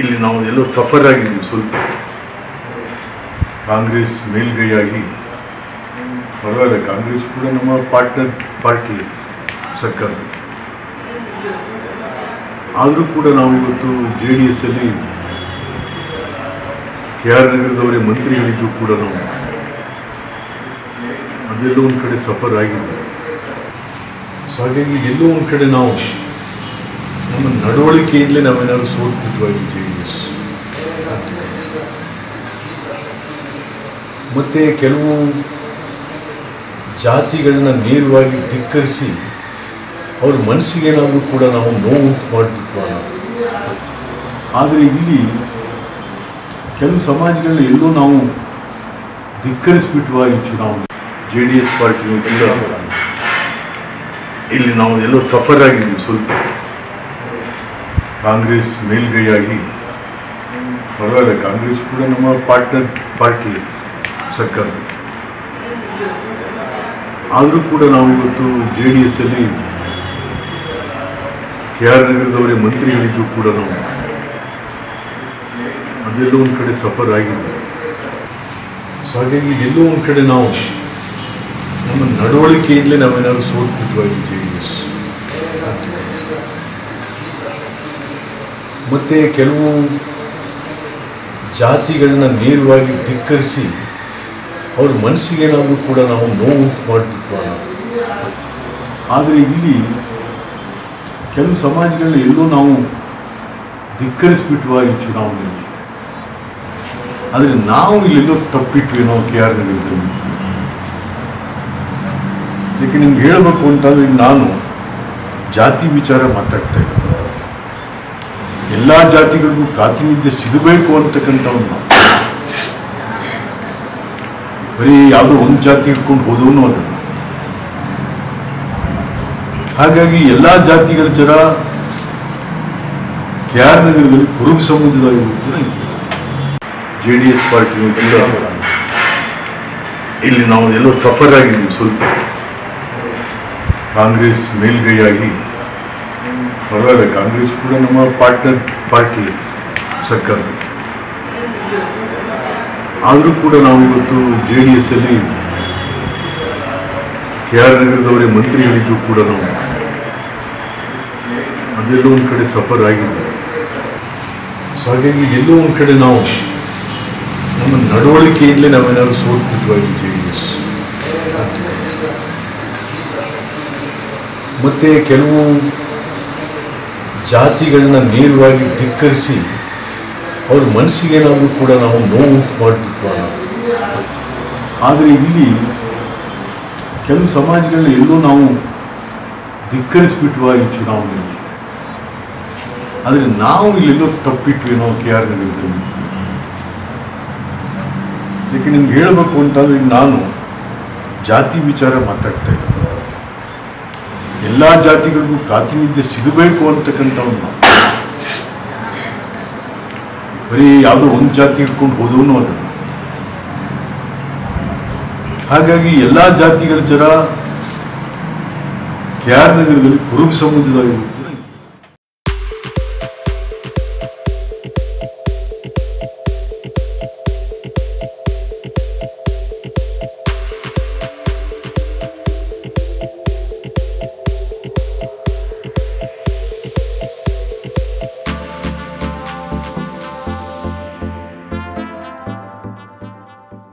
ಇಲ್ಲಿ ನಾವು ಎಲ್ಲರೂ ಸಫರ್ ಆಗಿದ್ದೀವಿ ಸ್ವಲ್ಪ. ಕಾಂಗ್ರೆಸ್ ಮೇಲ್ಗೈಯಾಗಿ. ಪರವಾಗಿಲ್ಲ, ಕಾಂಗ್ರೆಸ್ ಕೂಡ ನಮ್ಮ ಪಾರ್ಟ್ನರ್ ಪಾರ್ಟಿ ಸರ್ಕಾರ. ಆದರೂ ಕೂಡ ನಾವು ಇವತ್ತು ಜೆ ಡಿ ಎಸ್ ಅಲ್ಲಿ ಕೆ ಆರ್ ನಗರದವರೇ ಮಂತ್ರಿಗಳಿದ್ದು ಕೂಡ ನಾವು. ಅದೆಲ್ಲೋ ಒಂದು ಕಡೆ ಸಫರ್ ಆಗಿದೆ ಸೊ ಹಾಗಾಗಿ ಎಲ್ಲೋ ಒಂದು ಕಡೆ ನಾವು ನಮ್ಮ ನಡವಳಿಕೆಯಿಂದಲೇ ನಾವೇನಾದ್ರು ಎಸ್ ಮತ್ತು ಕೆಲವು ಜಾತಿಗಳನ್ನ ನೇರವಾಗಿ ಧಿಕ್ಕರಿಸಿ ಅವ್ರ ಮನಸ್ಸಿಗೇನಾದರೂ ಕೂಡ ನಾವು ನೋವು ಮಾಡಿಬಿಟ್ಟು ಆದರೆ ಇಲ್ಲಿ ಕೆಲವು ಸಮಾಜಗಳನ್ನ ಎಲ್ಲೂ ನಾವು ಧಿಕ್ಕರಿಸ್ಬಿಟ್ಟುವಾಗಿ ಚುನಾವಣೆ. ಜೆ ಡಿ ಎಸ್ ಪಾರ್ಟಿ ಇಲ್ಲಿ ನಾವು ಎಲ್ಲೋ ಸಫರ್ ಆಗಿದ್ದೀವಿ ಸ್ವಲ್ಪ. ಕಾಂಗ್ರೆಸ್ ಮೇಲ್ಗೈಯಾಗಿ. ಪರವಾಗಿಲ್ಲ, ಕಾಂಗ್ರೆಸ್ ಕೂಡ ನಮ್ಮ ಪಾರ್ಟ್ನರ್ ಪಾರ್ಟಿ ಸರ್ಕಾರ. ಆದರೂ ಕೂಡ ನಾವು ಇವತ್ತು ಜೆ ಡಿ ಎಸ್ ಅಲ್ಲಿ ಕೆ ಆರ್ ನಗರದವರೇ ಮಂತ್ರಿಗಳಿದ್ದು ಕೂಡ ನಾವು ಅದೆಲ್ಲೋ ಒಂದು ಕಡೆ ಸಫರ್ ಆಗಿದೆ. ಸೊ ಹಾಗಾಗಿ ಎಲ್ಲೋ ಒಂದು ಕಡೆ ನಾವು ನಮ್ಮ ನಡವಳಿಕೆಯಿಂದಲೇ ನಾವೇನಾದ್ರು ಸೋತ್ಬಿಟ್ಟು ಎಸ್ ಮತ್ತು ಕೆಲವು ಜಾತಿಗಳನ್ನ ನೇರವಾಗಿ ಧಿಕ್ಕರಿಸಿ ಅವ್ರ ಮನಸ್ಸಿಗೇನಾದರೂ ಕೂಡ ನಾವು ನೋವು ಉಂಟು ಆದರೆ ಇಲ್ಲಿ ಕೆಲವು ಸಮಾಜಗಳನ್ನ ಎಲ್ಲೋ ನಾವು ಧಿಕ್ಕರಿಸ್ಬಿಟ್ವಾ ಈ ಚುನಾವಣೆಯಲ್ಲಿ. ಆದರೆ ನಾವು ಇಲ್ಲೆಲ್ಲೋ ನಾವು ಕೆ ಆರ್ ನಗರದಲ್ಲಿ ಯಾಕೆ ನಿಮ್ಗೆ ಹೇಳಬೇಕು ಅಂತಂದ್ರೆ ನಾನು ಜಾತಿ ವಿಚಾರ ಮಾತಾಡ್ತಾ ಇದ್ದೀನಿ. ಎಲ್ಲ ಜಾತಿಗಳಿಗೂ ಪ್ರಾತಿನಿಧ್ಯ ಸಿಗಬೇಕು ಅಂತಕ್ಕಂಥ ಒಂದು ಬರೀ ಯಾವುದೋ ಒಂದು ಜಾತಿ ಇಟ್ಕೊಂಡು ಹೋದವನು ಅಲ್ಲ ಹಾಗಾಗಿ ಎಲ್ಲ ಜಾತಿಗಳ ಜನ ಕೆ ಆರ್ ನಗರದಲ್ಲಿ ಕುರುಬ ಸಮುದಾಯದವರು ಕೂಡ ಜೆ ಡಿ ಎಸ್ ಪಾರ್ಟಿ ಇಲ್ಲಿ ನಾವು ಎಲ್ಲೋ ಸಫರ್ ಆಗಿದ್ದೀವಿ ಸ್ವಲ್ಪ. ಕಾಂಗ್ರೆಸ್ ಮೇಲ್ಗೈಯಾಗಿ ಪರವಾಗಿಲ್ಲ, ಕಾಂಗ್ರೆಸ್ ಕೂಡ ನಮ್ಮ ಪಾರ್ಟ್ನರ್ ಪಾರ್ಟಿ ಸರ್ಕಾರ. ಆದರೂ ಕೂಡ ನಾವು ಇವತ್ತು ಜೆ ಡಿ ಎಸ್ ಅಲ್ಲಿ ಕೆ ಆರ್ ನಗರದವರೇ ಮಂತ್ರಿಗಳಿದ್ದು ಕೂಡ ನಾವು ಅದೆಲ್ಲೋ ಒಂದು ಕಡೆ ಸಫರ್ ಆಗಿದೆ ಸೊ ಹಾಗಾಗಿ ಎಲ್ಲೋ ಒಂದು ಕಡೆ ನಾವು ನಮ್ಮ ನಡವಳಿಕೆಯಿಂದಲೇ ನಾವೇನಾದ್ರು ಸೋತ್ಬಿಟ್ವಾಗಿ ಜೆ ಡಿ ಎಸ್ ಮತ್ತೆ ಕೆಲವು ಜಾತಿಗಳನ್ನ ನೇರವಾಗಿ ಧಿಕ್ಕರಿಸಿ ಅವ್ರ ಮನಸ್ಸಿಗೇನಾದರೂ ಕೂಡ ನಾವು ನೋವು ಮಾಡಿಬಿಟ್ಟು ಆದರೆ ಇಲ್ಲಿ ಕೆಲವು ಸಮಾಜಗಳನ್ನ ಎಲ್ಲೋ ನಾವು ಧಿಕ್ಕರಿಸ್ಬಿಟ್ವಾ ಈ ಚುನಾವಣೆಯಲ್ಲಿ. ಆದರೆ ನಾವು ಇಲ್ಲೆಲ್ಲೋ ತಪ್ಪಿಟ್ವೇನೋ ಕೆ ಆರ್ ನಗರದಲ್ಲಿ ಯಾಕೆ ನಿಮ್ಗೆ ಹೇಳಬೇಕು ಅಂತಂದ್ರೆ ನಾನು ಜಾತಿ ವಿಚಾರ ಮಾತಾಡ್ತಾ ಇದ್ದೀನಿ. ಎಲ್ಲ ಜಾತಿಗಳಿಗೂ ಪ್ರಾತಿನಿಧ್ಯ ಸಿಗಬೇಕು ಅಂತಕ್ಕಂಥವನ್ನ. ಬರೀ ಯಾವುದೋ ಒಂದು ಜಾತಿ ಇಟ್ಕೊಂಡು ಹೋದವನು ಅಲ್ಲ ಹಾಗಾಗಿ ಎಲ್ಲ ಜಾತಿಗಳ ಜನ ಕೆ ಆರ್ ನಗರದಲ್ಲಿ ಕುರುಬ ಸಮುದಾಯದವರು.